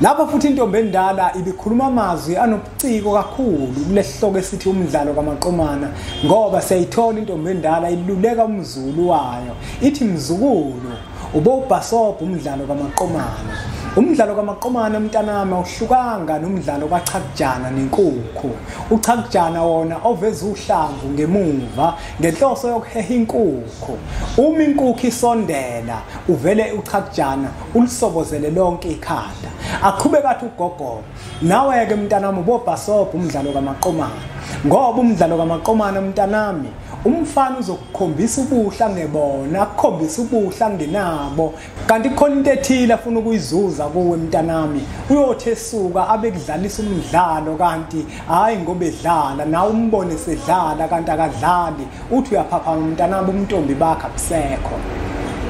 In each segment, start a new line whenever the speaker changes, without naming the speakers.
lapho futhi intombi endala ibikhuluma amazwi anobuciko kakhulu kulesihloko esithi umdlalo kamaqomana ngoba siyayithola intombi endala iluleka umzulu wayo. Ithi mzukulu ubobhasobha umdlalo kamaqomana umdlalo kamaqomana mntanami awuhlukanga nomdlalo kachakujana nenkukhu. Uchakujana wona oveza uhlamvu ngemuva ngenhloso yokuheha inkukhu. Uma inkukhu isondela uvele uchakujana ulisobozele lonke ikhanda. Aqhube kathi ugogogo nawe-ke mntanami ubobhasobha umdlalo kamaqomana. Ngoba umdlalo kamaqomana mntanami umfana uzokukhombisa ubuhla ngebona akukhombisa ubuhla ngenabo. Kanti khona into ethile afuna ukuyizuza kuwe mntanami uyothi esuka abe kudlalisa umdlalo kanti hayi ngoba edlala nawe umbone sedlala kanti akadlali. Uthi uyaphaphama mntanami umntombi bakhe abusekho.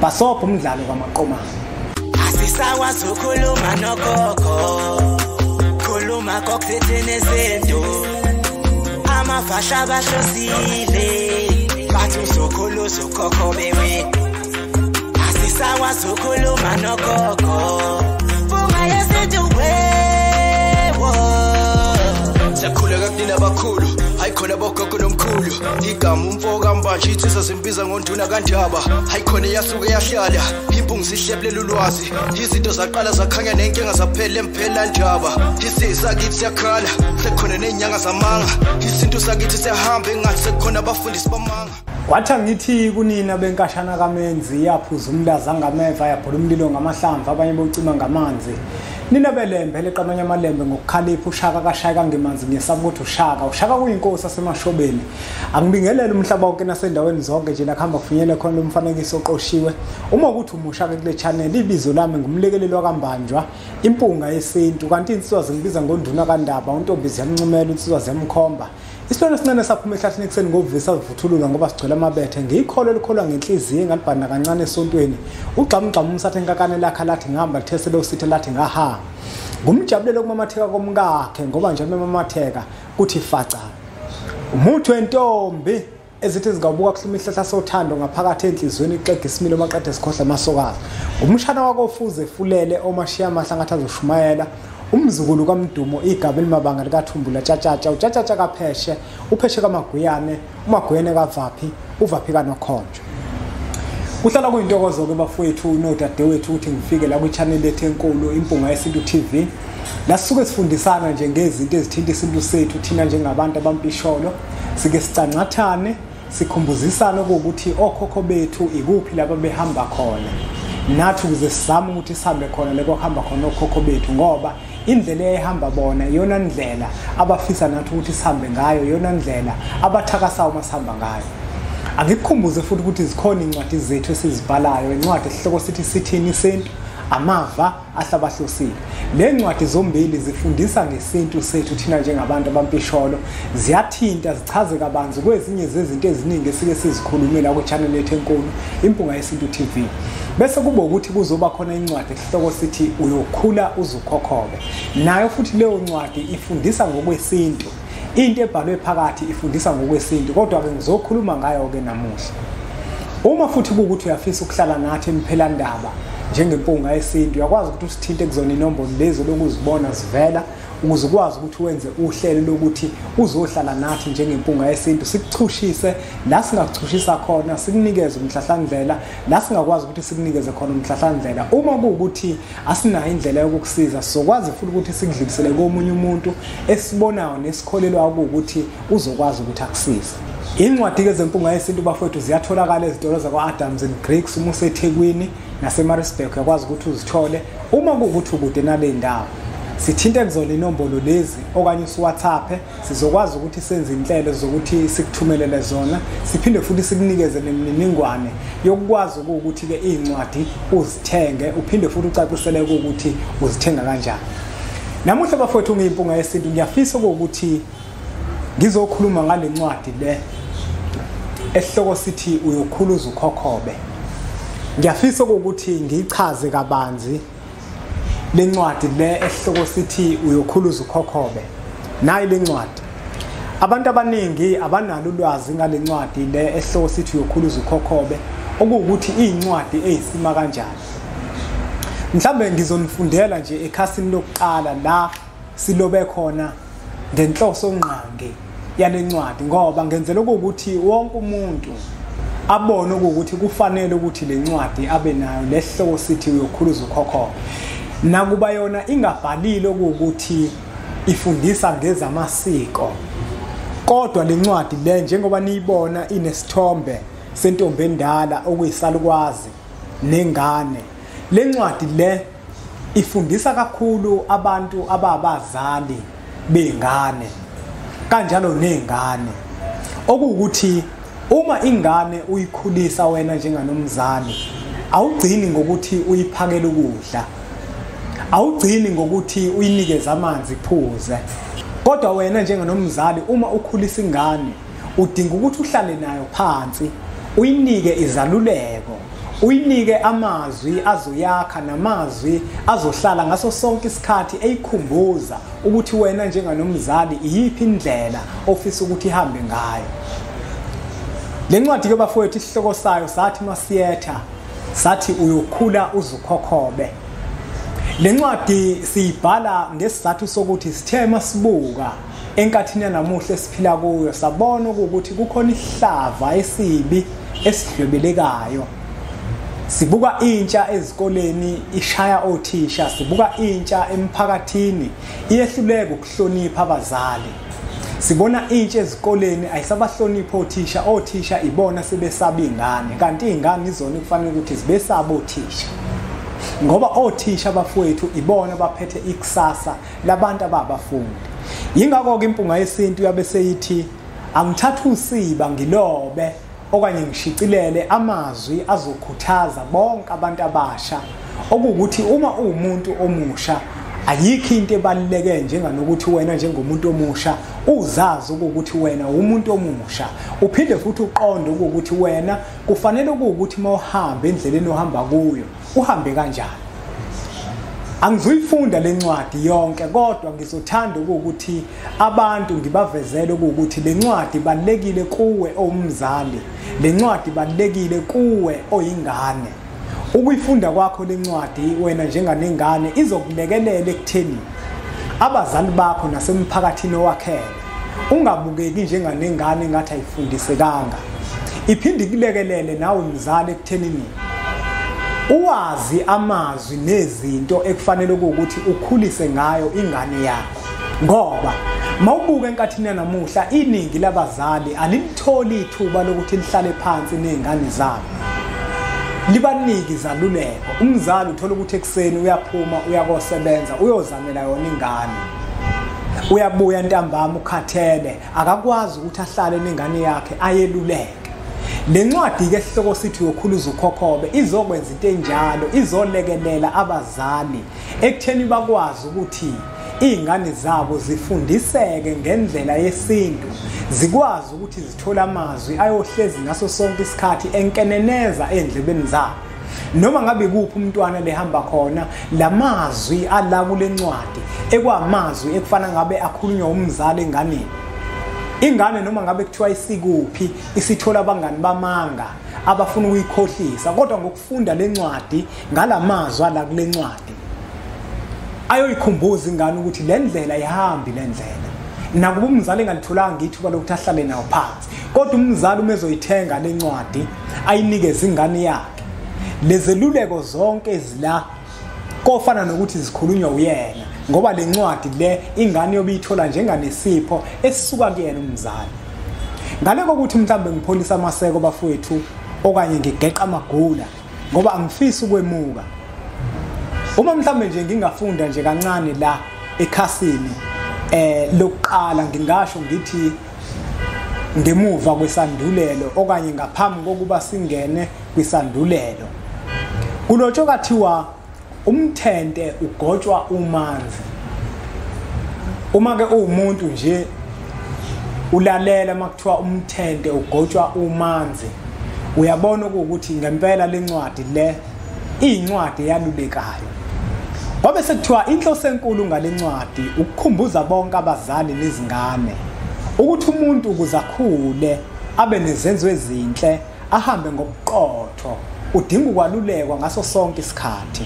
Basobha umdlalo kamaqomana
asisakwazi ukukhuluma nogogo khuluma kokuthetheni nezinto. Amavasha abahlosile. Uzokhula uzokhokhobe wethu asisakwazi ukukhuluma nogogo. Funga yesintu wewo
siyakhuleka kunina abakhulu hayi khona bogogo nomkhulu. Igama umfoka mbanje ithisa simbiza ngonduna kandaba hayi khona iyasuke yahlala. Impungu sihlebulela ulwazi. Izinto zaqala zakhanya nenkinga zaphela emphela njaba. Isisa kithi siyakhala. Sekhona ney'nyanga zamanga. Izinto sakithi siyahamba engathi sekukhona abafundisi bamanga.
Wathi angithi kunina benkashana kamenzi yaphuza umlaza ngameva yabhula umlilo ngamahlamvu abanye bocima ngamanzi. Nina belembe leqamanye amalembe ngokukhalipha ushaka kashaka ngemanzi ngiyesaba ukuthi ushaka. Ushaka kuyinkosi asemashobeni angibingelele umhlaba wonke nasendaweni zonke nje lakuhamba kufinyele khona lo mfanekiso oqoshiwe. Uma ukuthi umushaka kule channel ibizo lami ngumlekeleli wakambanjwa impunga yesintu kanti insizwa zingibiza ngonduna kandaba untombi ziyancumela insizwa ziyamkhomba isilwane esincane saphuma ehlathini ekuseni ngokuvisa sivuthulula ngoba sigcwele amabethe. Ngiyikholo elikholwa ngenhliziyo engalibhana kancane esontweni. Ugxamugxama umsathe enkakane lakhe lathi ngihamba lithesele usithe lathi ngahamba ngumjabulelo kumamatheka komkakhe ngoba nje memamatheka kuthi faca. Umuthi wentombi ezithi zingawubuka kuhluma ihlahla sothando ngaphakathi enhliziyweni ixega isimilo maqede sikhohle amasokana ngumshana wakofuze fulele omashiya amahla ngathi azoshumayela umzukulu kamdumo igaba elimabanga likathumbula tshatshatsha utshatshatsha kapheshe upheshe kamagwiyane umagwiyane kavaphi uvaphi kanokhonjo. Kuhlala kuyintokozo-ke bafowethu nodadewethu ukuthi ngifike la kwi-channel yethu enkulu impunga yesintu tv la sisuke sifundisana nje ngezinto ezithinta isintu sethu thina njengabantu abampisholo sike sicancathane sikhumbuzisane ukuthi okhokho bethu ikuphi lapho behamba khona. Nathi ukuze sizame ukuthi sihambe khona leko kuhamba khona okhokho bethu ngoba indlela eyayihamba bona iyona ndlela abafisa nathi ukuthi sihambe ngayo iyona ndlela abathakasayo uma sihamba ngayo. Angikukhumbuze futhi ukuthi zikhona iy'ncwadi zethu esizibhalayo incwadi esihloko sithi sithini isintu amava ahlabahlosile le ncwadi zombili zifundisa ngesintu sethu thina njengabantu abampisholo ziyathinta zichaze kabanzi kwezinye zezinto eziningi esike sizikhulumela kwi-channel yethu enkulu impunga yesintu tv bese kube ukuthi kuzoba khona incwadi esihloko sithi uyokhula uzukhokhobe. Nayo futhi leyo ncwadi ifundisa ngokwesintu. Into ebhalwe phakathi ifundisa ngokwesintu kodwa-ke ngizokhuluma ngayo-ke namuhla. Uma futhi kuwukuthi uyafisa ukuhlala nathi emphelandaba njengempunga yesintu. Uyakwazi ukuthi usithinte kuzona inombolo lezi lokuzibona zivela ukuze ukwazi ukuthi wenze uhlelo lokuthi uzohlala nathi njengempunga yesintu. Sikuchushise la singakuchushisa khona sikunikeze umhlahlandlela la singakwazi ukuthi sikunikeze khona umhlahlandlela. Uma kuwukuthi asinayo indlela yokukusiza sizokwazi futhi ukuthi sikudlulisele komunye umuntu esibonayo nesikholelwayo kuwukuthi uzokwazi ukuthi akusize. Incwadi-ke zempunga yesintu bafowethu ziyatholakala ezitolo zakwa-adams and greeks uma usethekwini. Nasemarisburg uyakwazi ukuthi uzithole. Uma kuwukuthi ukude nale ndawo sithinte kuzona inombolo lezi okanye usiwhatsapp sizokwazi ukuthi senze inhlelo zokuthi sikuthumelele zona siphinde futhi sikunikeze nemininingwane yokukwazi ukuthi-ke iy'ncwadi uzithenge uphinde futhi ucacisele ukuthi uzithenga kanjani. Namuhla bafowethu ngiyimpunga yesintu ngiyafisa ukuthi ngizokhuluma ngale ncwadi le esihloko sithi uyokhuluza ukhokhobe. Ngiyafisa ukuthi ngiyichaze kabanzi lencwadi le esihloko sithi uyokhuluza ukhokhobe nayi lencwadi abantu abaningi abanalo ulwazi ngale ncwadi le esihloko sithi uyokhuluza ukhokhobe okuwukuthi iyincwadi eyisima kanjani. Mhlambe ngizonifundela nje ekhasini lokuqala la silobe khona ngenhloso ngqangi yalencwadi ngoba ngenzela ukuthi wonke umuntu abone ukuthi kufanele ukuthi lencwadi abe nayo lesihloko sithi uyokhuluza ukhokho. Nakuba yona ingabhalile ukuthi ifundisa ngezamasiko kodwa lencwadi le njengoba niyibona inesithombe sentombi endala okuyisalukwazi nengane lencwadi le ifundisa kakhulu abantu ababazali bengane kanjalo nezingane okuwukuthi uma ingane uyikhulisa wena njenganomzali awugcini ngokuthi uyiphakele ukudla. Awugcini ngokuthi uyinikeze amanzi iphuze kodwa wena njenganomzali uma ukhulisa ingane udinga ukuthi uhlale nayo phansi uyinike izaluleko uyinike amazwi azoyakha namazwi azohlala ngaso sonke isikhathi eyikhumbuza ukuthi wena njenganomzali iyiphi indlela ofisa ukuthi ihambe ngayo. Le ncwadi ke bafowethu isihloko sayo sathi masiyetha sathi uyokhula uzukhokhobe le ncwadi siyibhala ngesizathu sokuthi sithe masibuka enkathini yanamuhla esiphila kuyo sabona ukuthi kukhona isihlava esibi esidlwebelekayo sibuka intsha ezikoleni ishaya othisha sibuka intsha emphakathini iyehluleka ukuhlonipha abazali. Sibona intsha ezikoleni ayisabahlonipha othisha othisha ibona sebesaba ingane. Kanti izingane izona kufanele ukuthi zibesaba othisha. Ngoba othisha bafowethu ibona baphethe ikusasa labantu ababafundi. Yingakho ke impunga yesintu yabe seyithi angithatha usiba ngilobe okanye ngishicilele amazwi azokhuthaza bonke abantu abasha. Okuwukuthi uma uwumuntu omusha ayikho into ebaluleke njenganokuthi wena njengomuntu omusha uzazi ukuthi wena umuntu omusha. Uphinde futhi uqonde ukuthi wena kufanele ukuthi mawuhamba endleleni ohamba kuyo uhambe kanjani. Angizuyifunda le ncwadi yonke kodwa ngizothanda ukuthi abantu ngibavezele ukuthi le ncwadi ibalekile kuwe owumzali le ncwadi ibalekile kuwe oyingane. Ukuyifunda kwakho le ncwadi wena njenganengane izokulekelela ekutheni abazali bakho nasemphakathini owakhele ungabukeki njenganengane engathi ayifundisekanga. Iphinde ikulekelele nawe mzali ekuthenini uwazi amazwi nezinto ekufanele ukuthi ukhulise ngayo ingane yakho. Ngoba mawubuka enkathini yanamuhla iningi labazali alilitholi ithuba lokuthi lihlale phansi nezingane zabo. Libaniki izaluleko umzali uthola ukuthi ekuseni uyaphuma uyakosebenza uyozamela yona ingane. Uyabuya ntambama ukhathele akakwazi ukuthi ahlale nengane yakhe ayeluleke. Le ncwadi ke esihloko sithi yokhuluza ukhokhobe izokwenza into enjalo izolekelela abazali. Ekutheni bakwazi ukuthi iy'ngane zabo zifundiseke ngendlela yesintu. Zikwazi ukuthi zithole amazwi ayohlezi ngaso sonke isikhathi enkeneneza endlebeni zabo. Noma ngabe kuphi umntwana lehamba khona lamazwi ala kule ncwadi ekwamazwi ekufana ngabe akhulunywa umzali enganeni. Ingane noma ngabe kuthiwa isikuphi isithola abangani bamanga abafuna ukuyikhohlisa kodwa ngokufunda le ncwadi ngalamazwi ala kule ncwadi. Ayoyikhumbuza ingane ukuthi le ndlela ihambi le ndlela. Nakuba umzali engalitholanga ngithuba lokuthi ahlale nawo phansi kodwa umzali uma ezoyithenga le ncwadi ayinikeze ingane yakhe. Lezeluleko zonke ezila kofana nokuthi zikhulunywa uyena ngoba le ncwadi le ingane yobiyithola njenganesipho esisuka kuyena umzali. Ngale kokuthi mhlawumbe ngipholisa amaseko bafowethu okanye ngigeqa amagula ngoba angifisi ukwemuka. Uma mhlawumbe nje ngingafunda nje kancane la ekhasini eh lokuqala ngingasho ngithi ngemuva kwesandulelo okanye ngaphambi kokuba singene kwisandulelo. Kulotsho kathiwa umthente ugotshwa umanzi. Uma ke uwumuntu nje ulalela makuthiwa umthente ugotshwa umanzi uyabona ukuthi ngempela lencwadi le incwadi yalulekayo Wabe sekuthiwa inhloso enkulu ngalencwadi ukukhumbuza bonke abazali nezingane. Ukuthi umuntu ukuze akhule abe nezenzo ezinhle ahambe ngobuqotho udinga ukwalulekwa ngaso sonke isikhathi.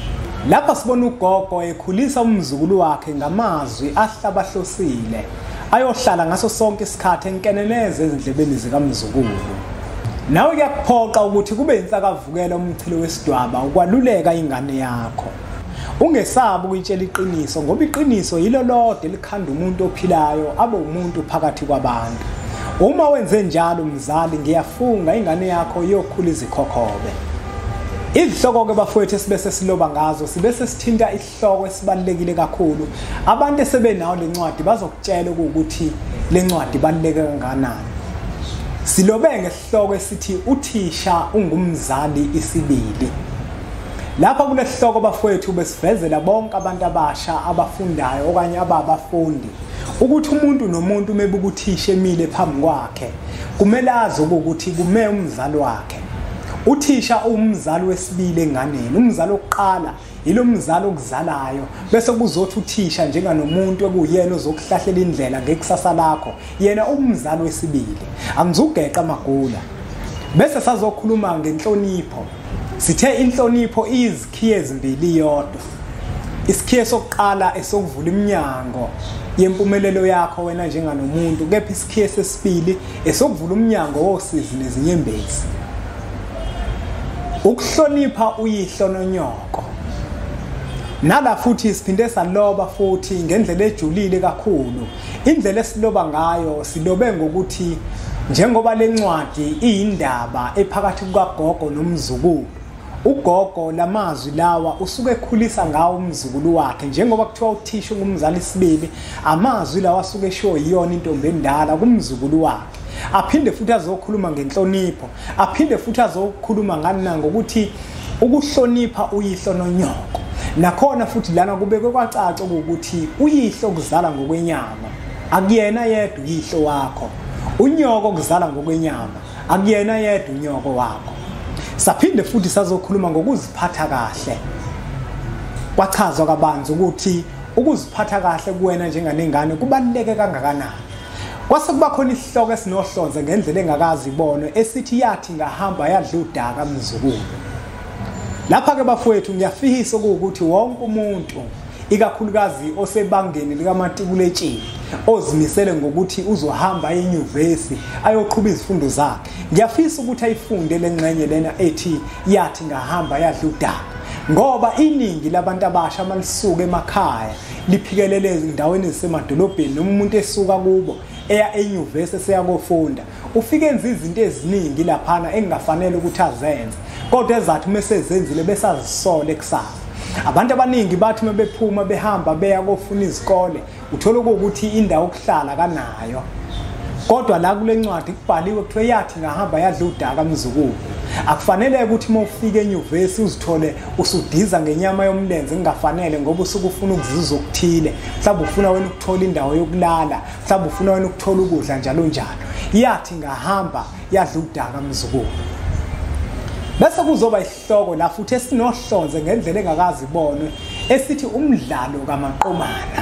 Lapha sibona ugogo ekhulisa umzukulu wakhe ngamazwi ahlabahlosile ayohlala ngaso sonke isikhathi enkeneneze ezindlebeni zikamzukulu. Nawe kuyakuphoqa ukuthi kube insakavukela umchilo wesidwaba ukwaluleka ingane yakho. Ungesabi ukuyitshela iqiniso ngoba iqiniso yilo lodwa elikhanda umuntu ophilayo abe umuntu phakathi kwabantu. Uma wenze njalo mzali ngiyafunga ingane yakho iyokhula izikhokhobe. Izihloko-ke bafowethu esibe sesiloba ngazo sibe sesithinta isihloko esibalulekile kakhulu. Abantu esebenayo le ncwadi bazokutshela ukuthi le ncwadi ibaluleke kanganani silobe ngesihloko esithi uthisha ungumzali isibili. Lapha kule sihloko bafowethu besivezela bonke abantu abasha abafundayo okanye ababafundi ukuthi umuntu nomuntu mebuka uthisha emile phambi kwakhe kumele azi ukuthi kume umzali wakhe. Uthisha umzali wesibili enganeni umzali wokuqala yilo mzali okuzalayo bese kuzothi uthisha njenganomuntu ekuyena ozokuhlahlela indlela ngekusasa lakho yena umzali wesibili. Angizugeqa amagula bese sazokhuluma ngenhlonipho. Sithe inhlonipho izikhiye ezimbili yodwa. Isikhiye sokuqala esokuvula iminyango yempumelelo yakho wena njenganomuntu kepha isikhiye sesibili esokuvula umnyango wosizi nezinyembezi ukuhlonipha uyihlo nonyoko. Nala futhi siphinde saloba futhi ngendlela ejulile kakhulu. Indlela esiloba ngayo silobe ngokuthi njengoba lencwadi iyindaba ephakathi kukagogo nomzukulu. Ugogo lamazwi lawa usuke ekhulisa ngawo umzukulu wakhe njengoba kuthiwa uthisha ngumzali sibili amazwi lawa asuke eshiwo yiyona intombi endala kumzukulu wakhe. Aphinde futhi azokhuluma ngenhlonipho aphinde futhi azokhuluma ngani na ngokuthi ukuhlonipha uyihlo nonyoko. Nakhona futhi lana kubekwe kwacaca ukuthi uyihlo kuzala ngokwenyama. Akuyena yedwa uyihlo wakho. Unyoko kuzala ngokwenyama. Akuyena yedwa unyoko wakho. Saphinde futhi sazokhuluma ngokuziphatha kahle. Kwachazwa kabanzi ukuthi ukuziphatha kahle kuwena njenganengane kubaluleke kangakanani. Kwase kuba khona isihloko esinohlonze ngendlela engakazi ibonwe esithi yathi ngahamba yadla udaka mzukulu. Lapha-ke bafowethu ngiyafihisa okuwukuthi wonke umuntu ikakhulukazi osebangeni likamatikuletsheni ozimisele ngokuthi uzohamba enyuvesi ayoqhuba izifundo zakhe. Ngiyafisa ukuthi ayifunde le ngxenye lena ethi yathi ngahamba yadla udaka. Ngoba iningi labantu abasha malisuka emakhaya liphikelele ezindaweni ezisemadolobheni noma umuntu esuka kubo eya enyuvesi eseyakofunda ufike enza izinto eziningi laphana engafanele ukuthi azenze. Kodwa ezathi uma esezenzile besazisole ekusasa. Abantu abaningi bathi uma bephuma behamba beya kofuna izikole uthola ukuthi indawo okuhlala kanayo. Kodwa la kule ncwadi kubhaliwe kuthiwe yathi ngahamba yadla udaka mzukulu. Akufanele ukuthi uma ufika enyuvesi uzithole usudiza ngenyama yomlenze kungafanele ngoba usuke ufuna ukuzuza okuthile. Mhlawumbe ufuna wena ukuthola indawo yokulala mhlawumbe ufuna wena ukuthola ukudla njalo njalo. Yathi ngahamba yadla udaka mzukulu. Bese kuzoba isihloko la futhi esinohlonze ngendlela engakazi ibonwe esithi umdlalo kamaqomana.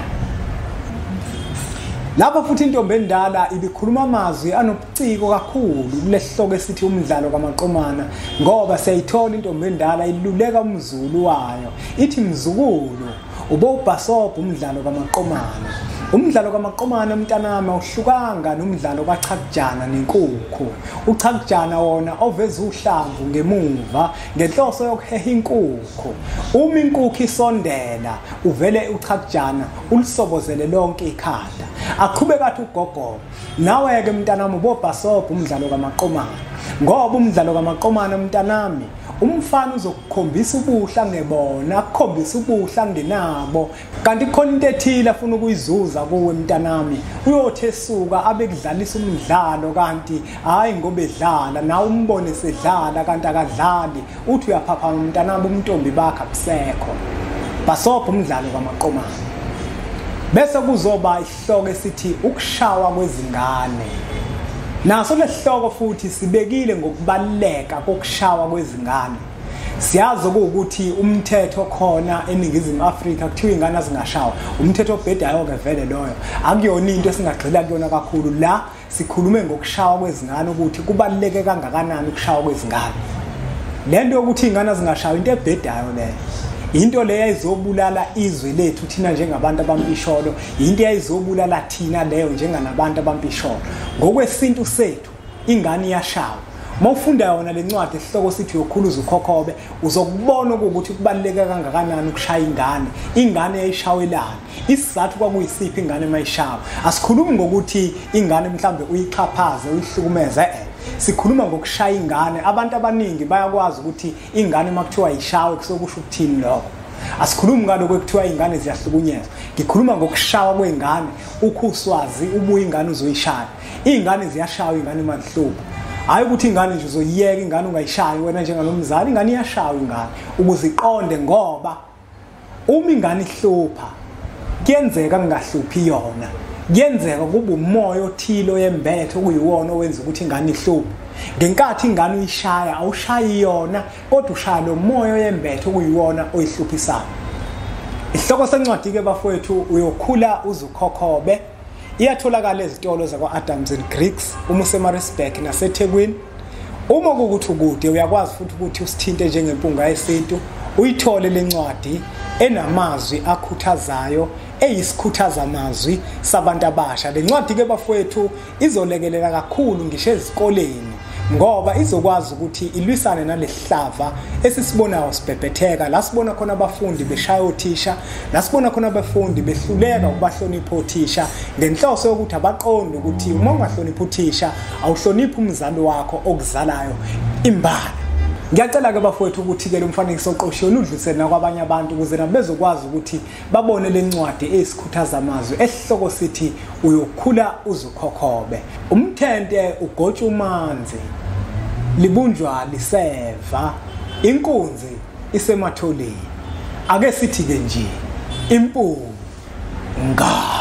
Lapho futhi intombi endala ibikhuluma amazwi anobuciko kakhulu kule sihloko esithi umdlalo kamaqomana ngoba siyayithola intombi endala iluleka umzulu wayo. Ithi mzukulu ubowubhasobha umdlalo kamaqomana. Umdlalo kamaqomana mntanami awuhlukanga nomdlalo kachakujana nenkukhu. Uchakujana wona oveza uhlamvu ngemuva ngenhloso yokuheha inkukhu. Uma inkukhu isondela uvele uchakujana ulisobozele lonke ikhanda. Aqhube kathi ugogo nawe-ke mntanami ubobhasobha umdlalo kamaqomana. Ngoba umdlalo kamaqomana mntanami umfana uzokukhombisa ubuhla ngebona akukhombisa ubuhla ngenabo. Kanti khona into ethile afuna ukuyizuza kuwe mntanami uyothi esuka abe kudlalisa umdlalo kanti hayi ngoba edlala nawe umbone sedlala kanti akadlali uthi uyaphaphama mntanami umntombi bakhe akusekho basobha umdlalo kamaqomana bese kuzoba isihloko esithi ukushawa kwezingane. Naso lesihloko futhi sibekile ngokubaluleka kokushawa kwezingane. Siyazi ukuthi umthetho khona eningizimu Afrika kuthiwa ingane azingashawa umthetho obhedayo ke vele loyo. Akuyona into esingagxila kuyona kakhulu. La sikhulume ngokushawa kwezingane ukuthi kubaluleke kangakanani ukushawa kwezingane. Lento yokuthi ingane zingashayi into ebhedayo leyo. Into leyo ayizobulala izwe lethu thina njengabantu abampisholo into ayizobulala thina leyo njenganabantu abampisholo ngokwesintu sethu ingane iyashawa. Mawufunda yona lencwadi esihloko sithi yokhuluza ukhokhobe uzokubona ukuthi kubaluleke kangakanani ukushaya ingane. Ingane yayishawelani. Isizathu kwakuyisiphi ingane mayishawa? Asikhulumi ngokuthi ingane mhlambe uyixhaphaze uyihlukumeze eh sikhuluma ngokushaya ingane. Abantu abaningi bayakwazi ukuthi ingane makuthiwa yishawe kusokusho ukuthini lokho. Asikhulumi ngalokho ekuthiwa ingane ziyahlukunyezwa. Ngikhuluma ngokushawa kwengane ukhuswazi ubuye ingane uzoyishaya. Iy'ngane ziyashawa ingane malihlupho hayi ukuthi ingane nje uzoyiyeka ingane ungayishayi wena njenganomzali ingane iyashawa ingane ukuze iqonde ngoba uma ingane ihlupha kuyenzeka kungahluphi yona. Kuyenzeka kube umoya othile oyembethe okuyiwona owenza ukuthi ingane ihluphe. Ngenkathi ingane uyishaya awushayi yona kodwa ushaya lo moya oyembethe okuyiwona oyihluphisayo. Isihloko sencwadi-ke bafowethu uyokhula uzukhokhobe iyatholakala ezitolo zakwa-adams and greeks uma usemarisburg nasethekwini. Uma kuwukuthi ukude uyakwazi futhi ukuthi usithinte njengempunga yesintu uyithole le ncwadi enamazwi akhuthazayo eyisikhuthaza amazwi sabantu abasha. Le ncwadi-ke bafowethu izolekelela kakhulu ngisho ezikoleni ngoba izokwazi ukuthi ilwisane nalesihlava esisibonayo sibhebhetheka la sibona khona abafundi beshaya othisha la sibona khona abafundi behluleka ukubahlonipha othisha ngenhloso yokuthi abaqonde ukuthi uma ungahloniphi uthisha awuhloniphi umzali wakho okuzalayo. Imbala ngiyacela-ke bafowethu ukuthi-ke lo mfanekiso oqoshiwe nudlulisele nakwabanye abantu ukuze nabo bezokwazi ukuthi babone le ncwadi eyisikhuthaza amazwi esihloko sithi uyokhula uzukhokhobe umthente ugotsha umanzi libunjwa liseva inkunzi isematholeni. Ake sithi-ke nje impunga